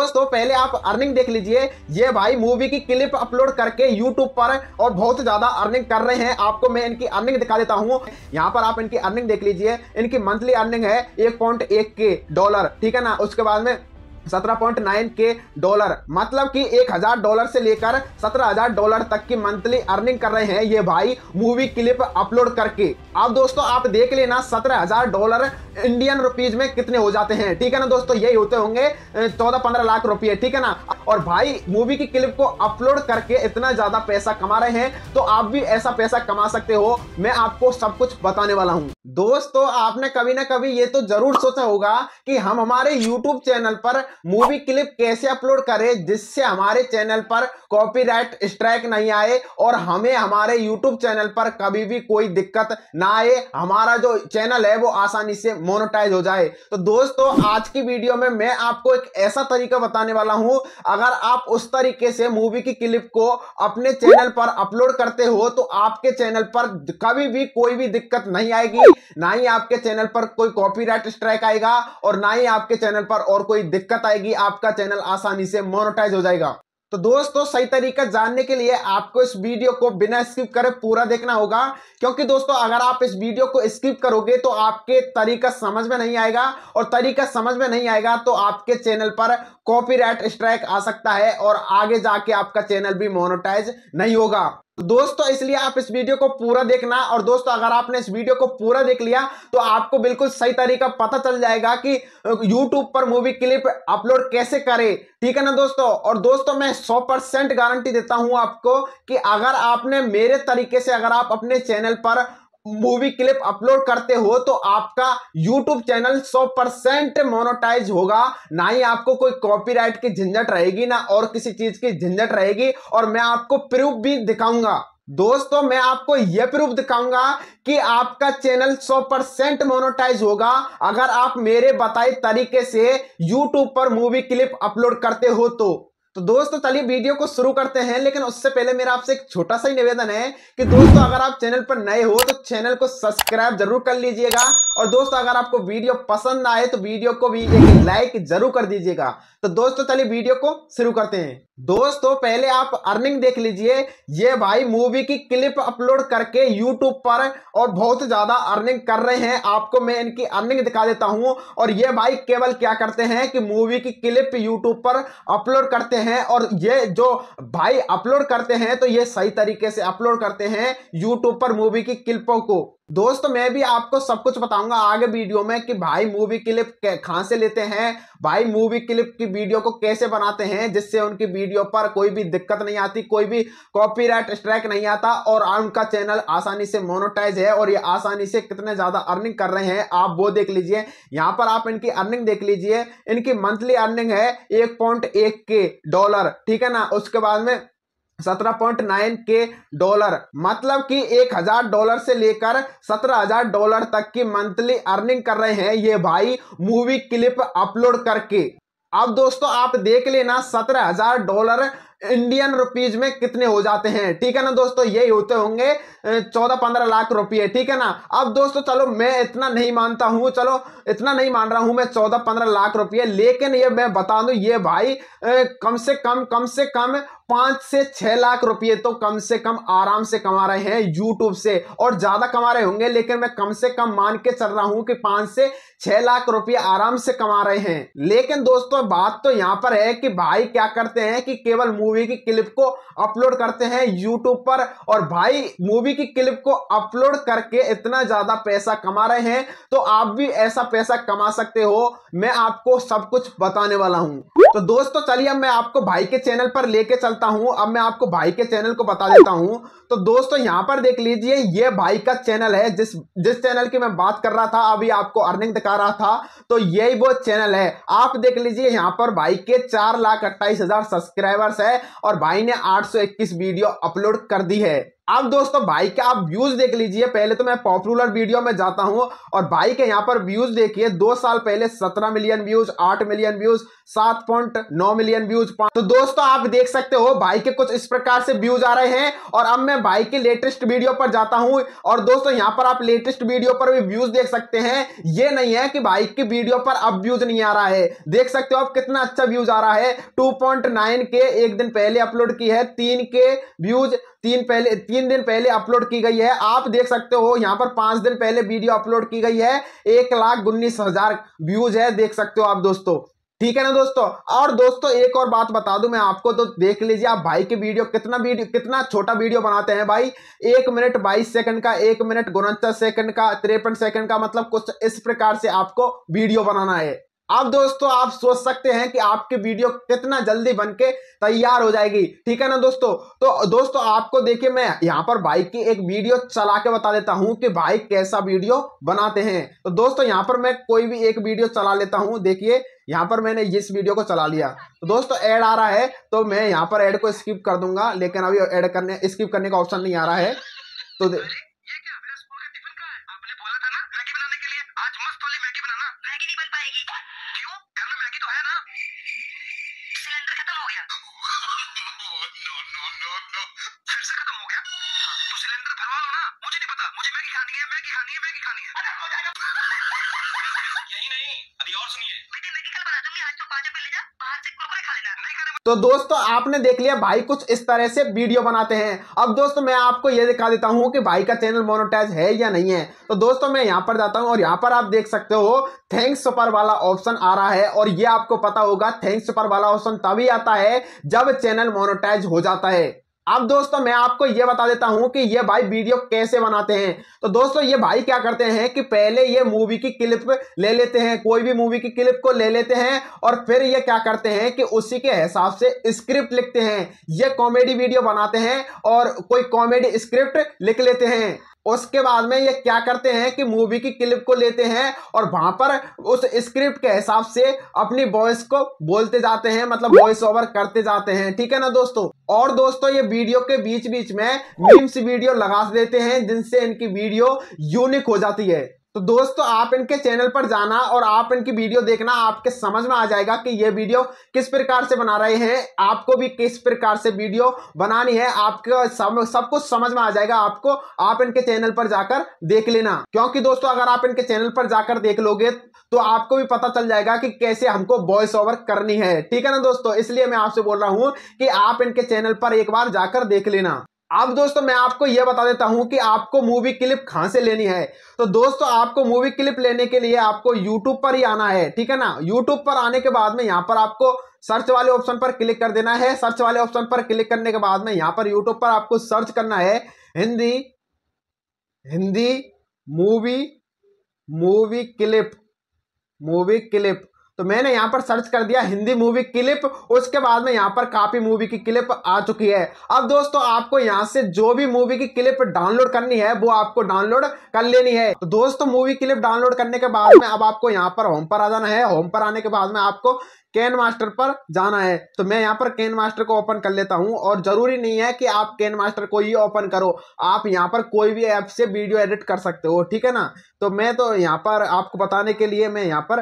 दोस्तों पहले आप अर्निंग देख लीजिए। ये भाई मूवी की क्लिप अपलोड करके यूट्यूब पर और बहुत ज़्यादा अर्निंग कर रहे हैं। आपको मैं इनकी अर्निंग दिखा देता हूँ। यहाँ पर आप इनकी अर्निंग देख लीजिए। इनकी मंथली अर्निंग है एक पॉइंट एक के डॉलर ठीक है ना? उसके बाद में 17.9 के डॉलर मतलब कि 1000 डॉलर से लेकर 17000 डॉलर तक की मंथली अर्निंग कर रहे हैं ये भाई मूवी क्लिप अपलोड करके। अब दोस्तों, आप देख लेना 17000 डॉलर इंडियन रुपीज़ में कितने हो जाते हैं, ठीक है ना दोस्तों? यही होते होंगे चौदह पंद्रह लाख रुपए, ठीक है ना? और भाई, मूवी की क्लिप को अपलोड करके इतना ज़्यादा पैसा कमा रहे हैं तो आप भी ऐसा पैसा कमा सकते हो। मैं आपको सब कुछ बताने वाला हूँ। दोस्तों, आपने कभी ना कभी ये तो ज़रूर सोचा होगा कि हम हमारे यूट्यूब चैनल पर मूवी क्लिप कैसे अपलोड करें जिससे हमारे चैनल पर कॉपीराइट स्ट्राइक नहीं आए और हमें हमारे यूट्यूब चैनल पर कभी भी कोई दिक्कत ना आए, हमारा जो चैनल है वो आसानी से मोनोटाइज हो जाए। तो दोस्तों, आज की वीडियो में मैं आपको एक ऐसा तरीका बताने वाला हूँ। अगर आप उस तरीके से मूवी की क्लिप को अपने चैनल पर अपलोड करते हो तो आपके चैनल पर कभी भी कोई भी दिक्कत नहीं आएगी। ना ही आपके चैनल पर कोई कॉपीराइट स्ट्राइक आएगा और ना ही आपके चैनल पर और कोई दिक्कत आएगी, आपका चैनल आसानी से मोनोटाइज हो जाएगा। तो दोस्तों, सही तरीका जानने के लिए आपको इस वीडियो को बिना स्किप करे पूरा देखना होगा, क्योंकि दोस्तों, अगर आप इस वीडियो को स्किप करोगे तो आपके तरीका समझ में नहीं आएगा, और तरीका समझ में नहीं आएगा तो आपके चैनल पर कॉपीराइट स्ट्राइक आ सकता है, और आगे जाके आपका चैनल भी मोनोटाइज नहीं होगा। दोस्तों, इसलिए आप इस वीडियो को पूरा देखना और दोस्तों, अगर आपने इस वीडियो को पूरा देख लिया तो आपको बिल्कुल सही तरीका पता चल जाएगा कि YouTube पर मूवी क्लिप अपलोड कैसे करें। ठीक है ना दोस्तों? और दोस्तों, मैं 100 परसेंट गारंटी देता हूँ आपको कि अगर आपने मेरे तरीके से, अगर आप अपने चैनल पर मूवी क्लिप अपलोड करते हो तो आपका यूट्यूब चैनल 100 परसेंट मोनोटाइज होगा। ना ही आपको कोई कॉपीराइट की झंझट रहेगी, ना और किसी चीज़ की झंझट रहेगी। और मैं आपको प्रूफ भी दिखाऊँगा। दोस्तों, मैं आपको यह प्रूफ दिखाऊँगा कि आपका चैनल 100 परसेंट मोनोटाइज होगा। अगर आप मेरे बताए तरीके से यूट्यूब पर मूवी क्लिप अपलोड करते हो तो। तो दोस्तों, चलिए वीडियो को शुरू करते हैं, लेकिन उससे पहले मेरा आपसे एक छोटा सा ही निवेदन है कि दोस्तों, अगर आप चैनल पर नए हो तो चैनल को सब्सक्राइब ज़रूर कर लीजिएगा। और दोस्तों, अगर आपको वीडियो पसंद आए तो वीडियो को भी एक लाइक ज़रूर कर दीजिएगा। तो दोस्तों, चलिए वीडियो को शुरू करते हैं। दोस्तों, पहले आप अर्निंग देख लीजिए। ये भाई मूवी की क्लिप अपलोड करके यूट्यूब पर और बहुत ज़्यादा अर्निंग कर रहे हैं। आपको मैं इनकी अर्निंग दिखा देता हूँ। और ये भाई केवल क्या करते हैं कि मूवी की क्लिप यूट्यूब पर अपलोड करते हैं और ये जो भाई अपलोड करते हैं तो ये सही तरीके से अपलोड करते हैं यूट्यूब पर मूवी की क्लिपों को। दोस्तों, मैं भी आपको सब कुछ बताऊँगा आगे वीडियो में कि भाई मूवी क्लिप कहाँ से लेते हैं, भाई मूवी क्लिप की वीडियो को कैसे बनाते हैं, जिससे उनकी वीडियो पर कोई भी दिक्कत नहीं आती, कोई भी कॉपीराइट स्ट्राइक नहीं आता और उनका चैनल आसानी से मोनोटाइज है और ये आसानी से कितने ज़्यादा अर्निंग कर रहे हैं, आप वो देख लीजिए। यहाँ पर आप इनकी अर्निंग देख लीजिए, इनकी मंथली अर्निंग है एक के डॉलर ठीक है ना? उसके बाद में सत्रह पॉइंट नाइन के डॉलर। मतलब कि एक हज़ार डॉलर से लेकर सत्रह हज़ार डॉलर तक की मंथली अर्निंग कर रहे हैं ये भाई मूवी क्लिप अपलोड करके। अब दोस्तों आप देख लेना, सत्रह हज़ार डॉलर इंडियन रुपीज़ में कितने हो जाते हैं? ठीक है ना दोस्तों? यही होते होंगे चौदह पंद्रह लाख रुपये, ठीक है ना? अब दोस्तों चलो, मैं इतना नहीं मानता हूँ, चलो, इतना नहीं मान रहा हूँ मैं चौदह पंद्रह लाख रुपये, लेकिन ये मैं बता दूँ, ये भाई कम से कम कम से कम पाँच से छह लाख रुपए तो कम से कम आराम से कमा रहे हैं यूट्यूब से, और ज़्यादा कमा रहे होंगे, लेकिन मैं कम से कम मान के चल रहा हूँ कि पाँच से छह लाख रुपए आराम से कमा रहे हैं। लेकिन दोस्तों, बात तो यहाँ पर है कि भाई क्या करते हैं कि केवल मूवी की क्लिप को अपलोड करते हैं यूट्यूब पर। और भाई मूवी की क्लिप को अपलोड करके इतना ज़्यादा पैसा कमा रहे हैं तो आप भी ऐसा पैसा कमा सकते हो। मैं आपको सब कुछ बताने वाला हूँ। तो दोस्तों, चलिए अब मैं आपको भाई के चैनल पर लेके चलता हूँ। अब मैं आपको भाई के चैनल को बता देता हूँ। तो दोस्तों, यहाँ पर देख लीजिए, ये भाई का चैनल है, जिस जिस चैनल की मैं बात कर रहा था, अभी आपको अर्निंग दिखा रहा था तो यही वो चैनल है। आप देख लीजिए, यहाँ पर भाई के चार लाख अट्ठाईस हज़ार सब्सक्राइबर्स है और भाई ने आठ सौ इक्कीस वीडियो अपलोड कर दी है। अब दोस्तों, भाई के आप व्यूज़ देख लीजिए। पहले तो मैं पॉपुलर वीडियो में जाता हूँ और भाई के यहाँ पर व्यूज़ देखिए। दो साल पहले सत्रह मिलियन व्यूज़ आठ मिलियन व्यूज़ सात पॉइंट नौ मिलियन व्यूज़ तो दोस्तों, आप देख सकते हो, भाई के कुछ इस प्रकार से व्यूज़ आ रहे हैं। और अब मैं भाई के लेटेस्ट वीडियो पर जाता हूँ। और दोस्तों, यहाँ पर आप लेटेस्ट वीडियो पर भी व्यूज़ देख सकते हैं। ये नहीं है कि भाई की वीडियो पर अब व्यूज़ नहीं आ रहा है। देख सकते हो आप कितना अच्छा व्यूज़ आ रहा है। टू के एक दिन पहले अपलोड की है। तीन के व्यूज़ तीन पहले, तीन दिन पहले अपलोड की गई है। आप देख सकते हो, यहाँ पर पाँच दिन पहले वीडियो अपलोड की गई है। एक लाख उन्नीस हज़ार व्यूज़ है, देख सकते हो आप दोस्तों। ठीक है ना दोस्तों? और दोस्तों, एक और बात बता दूँ मैं आपको तो देख लीजिए आप भाई के वीडियो कितना वीडियो कितना छोटा वीडियो बनाते हैं भाई। एक मिनट बाईस सेकंड का, एक मिनट उनहत्तर सेकंड का, तिरपन सेकंड का मतलब कुछ इस प्रकार से आपको वीडियो बनाना है। अब दोस्तों, आप सोच सकते हैं कि आपकी वीडियो कितना जल्दी बनके तैयार हो जाएगी। ठीक है ना दोस्तों? तो दोस्तों, आपको देखिए, मैं यहाँ पर बाइक की एक वीडियो चला के बता देता हूँ कि बाइक कैसा वीडियो बनाते हैं। तो दोस्तों, यहाँ पर मैं कोई भी एक वीडियो चला लेता हूँ। देखिए, यहाँ पर मैंने इस वीडियो को चला लिया। तो दोस्तों, ऐड आ रहा है तो मैं यहाँ पर ऐड को स्किप कर दूँगा, लेकिन अभी ऐड करने, स्किप करने का ऑप्शन नहीं आ रहा है। तो तो दोस्तों, आपने देख लिया भाई कुछ इस तरह से वीडियो बनाते हैं। अब दोस्तों, मैं आपको यह दिखा देता हूँ कि भाई का चैनल मोनोटाइज है या नहीं है। तो दोस्तों, मैं यहाँ पर जाता हूँ और यहाँ पर आप देख सकते हो, थैंक्स सुपर वाला ऑप्शन आ रहा है और यह आपको पता होगा, थैंक्स सुपर वाला ऑप्शन तभी आता है जब चैनल मोनोटाइज हो जाता है। अब दोस्तों मैं आपको ये बता देता हूँ कि ये भाई वीडियो कैसे बनाते हैं। तो दोस्तों ये भाई क्या करते हैं कि पहले ये मूवी की क्लिप ले लेते हैं, कोई भी मूवी की क्लिप को ले लेते हैं और फिर ये क्या करते हैं कि उसी के हिसाब से स्क्रिप्ट लिखते हैं। ये कॉमेडी वीडियो बनाते हैं और कोई कॉमेडी स्क्रिप्ट लिख लेते हैं। उसके बाद में ये क्या करते हैं कि मूवी की क्लिप को लेते हैं और वहाँ पर उस स्क्रिप्ट के हिसाब से अपनी वॉइस को बोलते जाते हैं मतलब वॉइस ओवर करते जाते हैं। ठीक है ना दोस्तों? और दोस्तों, ये वीडियो के बीच बीच में मीम्स वीडियो लगा देते हैं जिनसे इनकी वीडियो यूनिक हो जाती है। तो दोस्तों, आप इनके चैनल पर जाना और आप इनकी वीडियो देखना आपके समझ में आ जाएगा कि ये वीडियो किस प्रकार से बना रहे हैं, आपको भी किस प्रकार से वीडियो बनानी है, आपको सब सब कुछ समझ में आ जाएगा आपको, आप इनके चैनल पर जाकर देख लेना। क्योंकि दोस्तों, अगर आप इनके चैनल पर जाकर देख लोगे तो आपको भी पता चल जाएगा कि कैसे हमको वॉइस ओवर करनी है। ठीक है ना दोस्तों? इसलिए मैं आपसे बोल रहा हूँ कि आप इनके चैनल पर एक बार जाकर देख लेना। अब दोस्तों मैं आपको यह बता देता हूँ कि आपको मूवी क्लिप कहाँ से लेनी है। तो दोस्तों, आपको मूवी क्लिप लेने के लिए आपको यूट्यूब पर ही आना है, ठीक है ना? यूट्यूब पर आने के बाद में यहाँ पर आपको सर्च वाले ऑप्शन पर क्लिक कर देना है। सर्च वाले ऑप्शन पर क्लिक करने के बाद में यहाँ पर यूट्यूब पर आपको सर्च करना है Hindi Hindi movie movie clip movie clip तो मैंने यहाँ पर सर्च कर दिया हिंदी मूवी क्लिप उसके बाद में यहाँ पर काफ़ी मूवी की क्लिप आ चुकी है। अब दोस्तों, आपको यहाँ से जो भी मूवी की क्लिप डाउनलोड करनी है, वो आपको डाउनलोड कर लेनी है। तो दोस्तों मूवी क्लिप डाउनलोड करने के बाद में अब आपको यहाँ पर होम पर आ जाना है। होम पर आने के बाद में आपको कैन मास्टर पर जाना है। तो मैं यहाँ पर कैन मास्टर को ओपन कर लेता हूँ और ज़रूरी नहीं है कि आप कैन मास्टर को ही ओपन करो। आप यहाँ पर कोई भी ऐप से वीडियो एडिट कर सकते हो, ठीक है ना? तो मैं तो यहाँ पर आपको बताने के लिए मैं यहाँ पर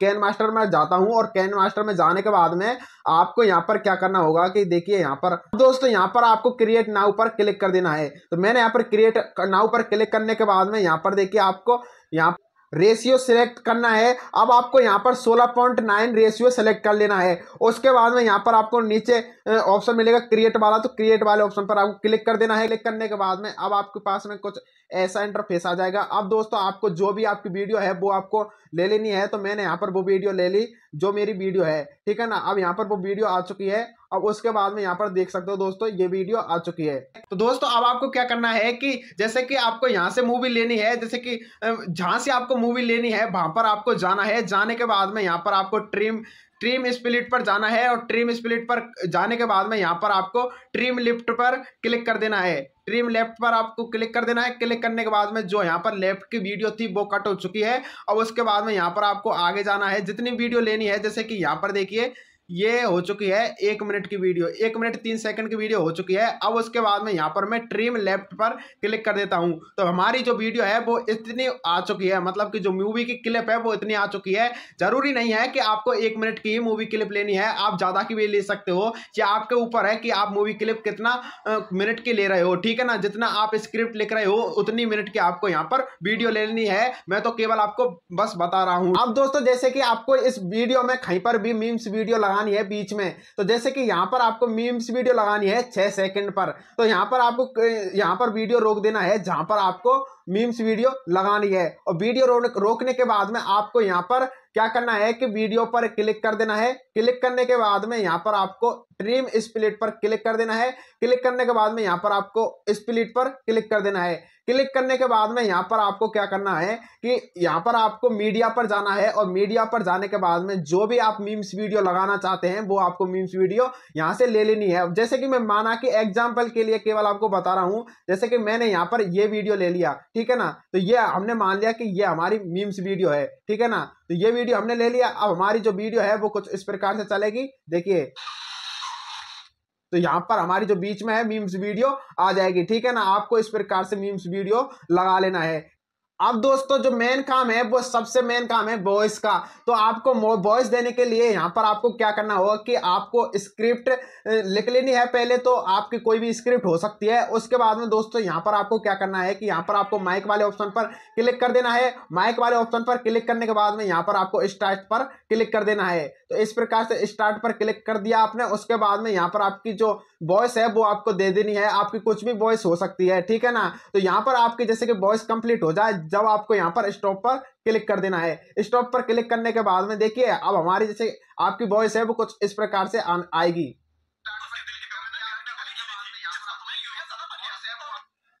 कैन मास्टर में जाता हूँ और कैन मास्टर में जाने के बाद में आपको यहाँ पर क्या करना होगा कि देखिए यहाँ पर, दोस्तों यहाँ पर आपको क्रिएट नाउ पर क्लिक कर देना है। तो मैंने यहाँ पर क्रिएट नाउ पर क्लिक करने के बाद में यहाँ पर देखिए आपको यहाँ रेशियो सिलेक्ट करना है। अब आपको यहाँ पर 16.9 रेशियो सेलेक्ट कर लेना है। उसके बाद में यहाँ पर आपको नीचे ऑप्शन मिलेगा क्रिएट वाला। तो क्रिएट वाले ऑप्शन पर आपको क्लिक कर देना है। क्लिक करने के बाद में अब आपके पास में कुछ ऐसा इंटरफेस आ जाएगा। अब दोस्तों, आपको जो भी आपकी वीडियो है, वो आपको ले लेनी है। तो मैंने यहाँ पर वो वीडियो ले ली, जो मेरी वीडियो है। ठीक है ना? अब यहाँ पर वो वीडियो आ चुकी है। अब उसके बाद में यहाँ पर देख सकते हो दोस्तों, ये वीडियो आ चुकी है। तो दोस्तों, अब आपको क्या करना है कि जैसे कि आपको यहाँ से मूवी लेनी है, जैसे कि जहाँ से आपको मूवी लेनी है, वहाँ पर आपको जाना है। जाने के बाद में यहाँ पर आपको ट्रिम ट्रीम स्प्लिट पर जाना है और ट्रीम स्प्लिट पर जाने के बाद में यहाँ पर आपको ट्रीम लिफ्ट पर क्लिक कर देना है। ट्रीम लेफ़्ट पर आपको क्लिक कर देना है। क्लिक करने के बाद में जो यहाँ पर लेफ़्ट की वीडियो थी, वो कट हो चुकी है। और उसके बाद में यहाँ पर आपको आगे जाना है। जितनी वीडियो लेनी है, जैसे कि यहाँ पर देखिए ये हो चुकी है एक मिनट की वीडियो, एक मिनट तीन सेकंड की वीडियो हो चुकी है। अब उसके बाद में यहाँ पर मैं ट्रीम लेफ़्ट पर क्लिक कर देता हूँ। तो हमारी जो वीडियो है वो इतनी आ चुकी है मतलब कि जो मूवी की क्लिप है वो इतनी आ चुकी है। ज़रूरी नहीं है कि आपको एक मिनट की ही मूवी क्लिप लेनी है, आप ज़्यादा की भी ले सकते हो। या आपके ऊपर है कि आप मूवी क्लिप कितना मिनट की ले रहे हो, ठीक है ना? जितना आप स्क्रिप्ट लिख रहे हो, उतनी मिनट की आपको यहाँ पर वीडियो लेनी है। मैं तो केवल आपको बस बता रहा हूँ। अब दोस्तों, जैसे कि आपको इस वीडियो में कहीं पर भी मीम्स वीडियो लगा लगानी है बीच में। तो जैसे कि यहाँ पर आपको मीम्स वीडियो लगानी है छः सेकंड पर। तो यहाँ पर आपको यहाँ पर वीडियो रोक देना है जहाँ पर आपको मीम्स वीडियो लगानी है। और वीडियो रोकने के बाद में आपको यहाँ पर क्या करना है कि वीडियो पर क्लिक कर देना है। क्लिक करने के बाद में यहाँ पर आपको ट्रीम स्प्लिट पर क्लिक कर देना है। क्लिक करने के बाद में यहाँ पर आपको स्प्लिट पर क्लिक कर देना है। क्लिक करने के बाद में यहाँ पर आपको क्या करना है कि यहाँ पर आपको मीडिया पर जाना है और मीडिया पर जाने के बाद में जो भी आप मीम्स वीडियो लगाना चाहते हैं, वो आपको मीम्स वीडियो यहाँ से ले लेनी है। जैसे कि मैं माना कि एग्ज़ाम्पल के लिए केवल आपको बता रहा हूँ, जैसे कि मैंने यहाँ पर ये वीडियो ले लिया, ठीक है ना? तो ये हमने मान लिया कि ये हमारी मीम्स वीडियो है, ठीक है ना? तो ये वीडियो हमने ले लिया। अब हमारी जो वीडियो है वो कुछ इस प्रकार से चलेगी। देखिए। तो यहाँ पर हमारी जो बीच में है मीम्स वीडियो आ जाएगी। ठीक है ना? आपको इस प्रकार से मीम्स वीडियो लगा लेना है। अब दोस्तों जो मेन काम है, वो सबसे मेन काम है वॉइस का। तो आपको वॉइस देने के लिए यहाँ पर आपको क्या करना होगा कि आपको स्क्रिप्ट लिख लेनी है पहले तो आपकी कोई भी स्क्रिप्ट हो सकती है। उसके बाद में दोस्तों यहाँ पर आपको क्या करना है कि यहाँ पर आपको माइक वाले ऑप्शन पर क्लिक कर देना है। माइक वाले ऑप्शन पर क्लिक करने के बाद में यहाँ पर आपको स्टार्ट पर क्लिक कर देना है। तो इस प्रकार से स्टार्ट पर क्लिक कर दिया आपने। उसके बाद में यहाँ पर आपकी जो वॉइस है, वो आपको दे देनी है, आपकी कुछ भी वॉइस हो सकती है, ठीक है ना? तो यहाँ पर आपकी जैसे कि वॉइस कंप्लीट हो जाए, जब आपको यहाँ पर स्टॉप पर क्लिक कर देना है। स्टॉप पर क्लिक करने के बाद में देखिए, अब हमारी जैसे आपकी वॉइस है, वो कुछ इस प्रकार से आएगी।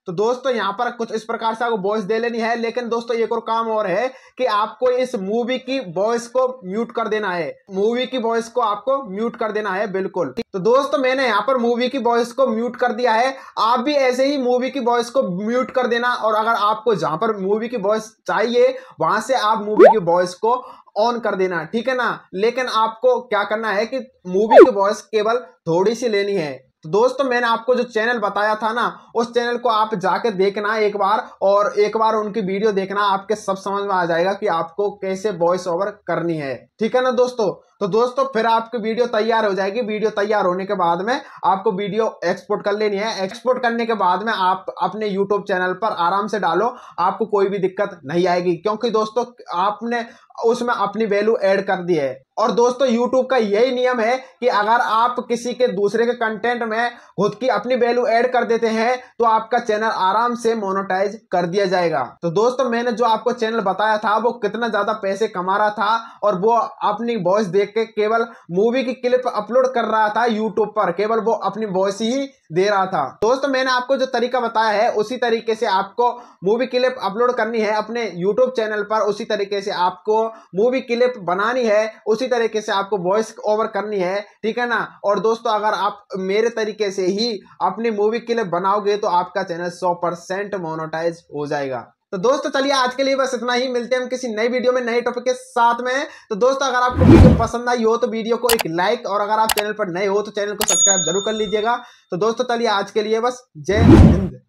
तो दोस्तों, यहाँ पर कुछ इस प्रकार से आपको वॉइस दे लेनी है, लेकिन दोस्तों, एक और काम और है कि आपको इस मूवी की वॉइस को म्यूट कर देना है। मूवी की वॉइस को आपको म्यूट कर देना है, बिल्कुल। तो दोस्तों, मैंने यहाँ पर मूवी की वॉइस को म्यूट कर दिया है। आप भी ऐसे ही मूवी की वॉइस को म्यूट कर देना, और अगर आपको जहाँ पर मूवी की वॉइस चाहिए, वहाँ से आप मूवी की वॉइस को ऑन कर देना, ठीक है ना? लेकिन आपको क्या करना है कि मूवी की वॉइस केवल थोड़ी सी लेनी है। तो दोस्तों, मैंने आपको जो चैनल बताया था ना, उस चैनल को आप जाके देखना एक बार, और एक बार उनकी वीडियो देखना, आपके सब समझ में आ जाएगा कि आपको कैसे वॉइस ओवर करनी है। ठीक है ना दोस्तों? तो दोस्तों, फिर आपकी वीडियो तैयार हो जाएगी। वीडियो तैयार होने के बाद में आपको वीडियो एक्सपोर्ट कर लेनी है। एक्सपोर्ट करने के बाद में आप अपने यूट्यूब चैनल पर आराम से डालो, आपको कोई भी दिक्कत नहीं आएगी। क्योंकि दोस्तों, आपने उसमें अपनी वैल्यू ऐड कर दी है। और दोस्तों, YouTube का यही नियम है कि अगर आप किसी के दूसरे के कंटेंट में खुद की अपनी वैल्यू ऐड कर देते हैं तो आपका चैनल आराम से मोनोटाइज कर दिया जाएगा। तो दोस्तों, मैंने जो आपको चैनल बताया था, वो कितना ज़्यादा पैसे कमा रहा था, और वो अपनी वॉइस देख के केवल मूवी की क्लिप अपलोड कर रहा था यूट्यूब पर। केवल वो अपनी वॉइस ही दे रहा था। दोस्तों, मैंने आपको जो तरीका बताया है, उसी तरीके से आपको मूवी क्लिप अपलोड करनी है अपने यूट्यूब चैनल पर। उसी तरीके से आपको मूवी क्लिप बनानी है, उसी तरीके से आपको वॉइस ओवर करनी है, ठीक है ना? और दोस्तों, अगर आप मेरे तरीके से ही अपनी मूवी क्लिप बनाओगे तो आपका चैनल सौ परसेंट मोनोटाइज हो जाएगा। तो दोस्तों, चलिए आज के लिए बस इतना ही। मिलते हैं हम किसी नई वीडियो में, नए टॉपिक के साथ में। तो दोस्तों, अगर आपको वीडियो पसंद आई हो तो वीडियो को एक लाइक और अगर आप चैनल पर नए हो तो चैनल को सब्सक्राइब ज़रूर कर लीजिएगा। तो दोस्तों, चलिए आज के लिए बस जय हिंद।